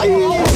아이고.